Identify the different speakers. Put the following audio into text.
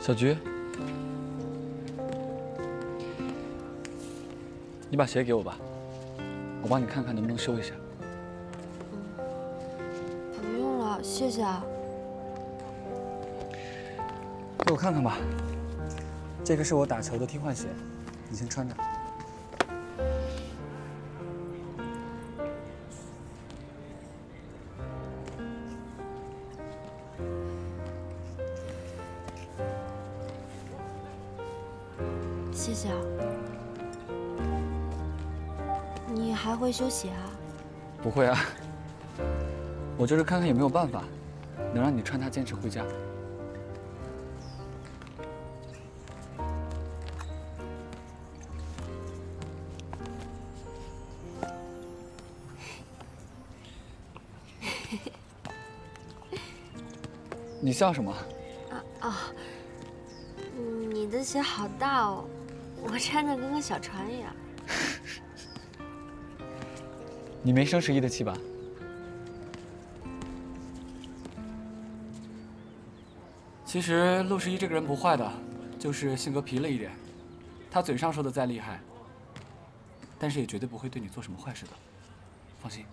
Speaker 1: 小菊，你把鞋给我吧，我帮你看看能不能修一下。
Speaker 2: 不用了，谢谢啊。
Speaker 1: 给我看看吧，这个是我打球的替换鞋，你先穿着。
Speaker 2: 谢谢啊。你还会修鞋啊？
Speaker 1: 不会啊，我就是看看有没有办法，能让你穿它坚持回家。你笑什么？
Speaker 2: 啊啊！你的鞋好大哦，我穿着跟个小船一样。
Speaker 1: 你没生十一的气吧？其实陆十一这个人不坏的，就是性格皮了一点。他嘴上说的再厉害，但是也绝对不会对你做什么坏事的，放心。